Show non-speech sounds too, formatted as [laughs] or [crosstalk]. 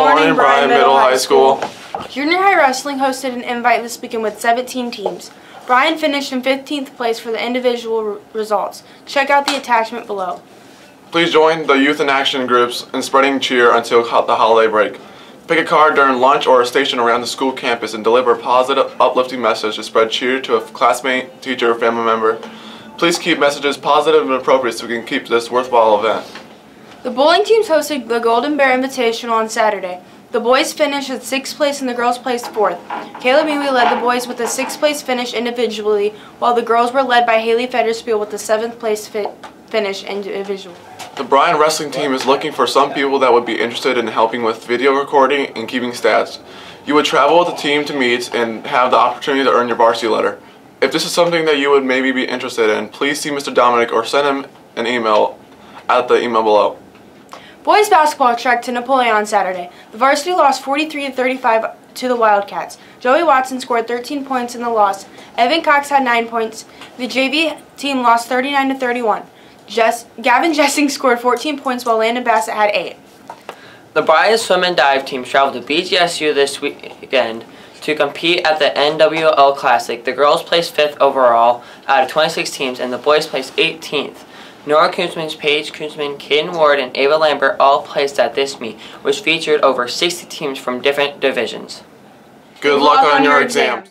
morning, Bryan Middle High School. Junior High Wrestling hosted an invite this weekend with 17 teams. Bryan finished in 15th place for the individual results. Check out the attachment below. Please join the Youth in Action groups in spreading cheer until the holiday break. Pick a card during lunch or a station around the school campus and deliver a positive, uplifting message to spread cheer to a classmate, teacher, or family member. Please keep messages positive and appropriate so we can keep this worthwhile event. The bowling teams hosted the Golden Bear Invitational on Saturday. The boys finished at sixth place and the girls placed fourth. Caleb Muhe led the boys with a sixth place finish individually, while the girls were led by Hayley Federspiel with a seventh place fi- finish individually. The Bryan Wrestling team is looking for some people that would be interested in helping with video recording and keeping stats. You would travel with the team to meets and have the opportunity to earn your varsity letter. If this is something that you would maybe be interested in, please see Mr. Dominic or send him an email at the email below. Boys basketball trekked to Napoleon on Saturday. The varsity lost 43 to 35 to the Wildcats. Joey Watson scored 13 points in the loss. Evan Cox had 9 points. The JV team lost 39 to 31. Jess, Gavin [laughs] Jaessing scored 14 points while Landon Bassett had 8. The Bryan Swim and Dive team traveled to BGSU this weekend to compete at the NWL Classic. The girls placed 5th overall out of 26 teams, and the boys placed 18th. Nora Kunsman, Paige Kunsman, Kaedyn Ward, and Ava Lambert all placed at this meet, which featured over 60 teams from different divisions. Good luck on your exams.